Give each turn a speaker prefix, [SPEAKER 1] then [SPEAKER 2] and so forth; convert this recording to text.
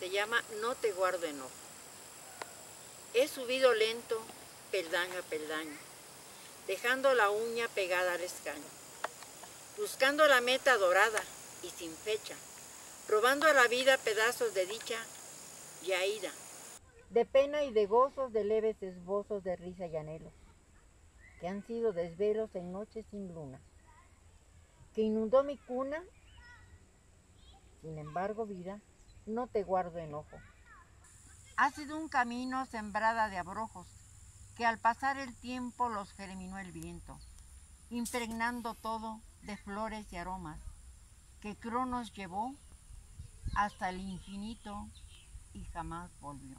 [SPEAKER 1] Se llama No te guardo enojo. He subido lento, peldaño a peldaño, dejando la uña pegada al escaño, buscando la meta dorada y sin fecha, robando a la vida pedazos de dicha ya ida, de pena y de gozos, de leves esbozos de risa y anhelos, que han sido desvelos en noches sin luna, que inundó mi cuna, sin embargo, vida, no te guardo enojo. Ha sido un camino sembrada de abrojos, que al pasar el tiempo los germinó el viento, impregnando todo de flores y aromas, que Cronos llevó hasta el infinito y jamás volvió.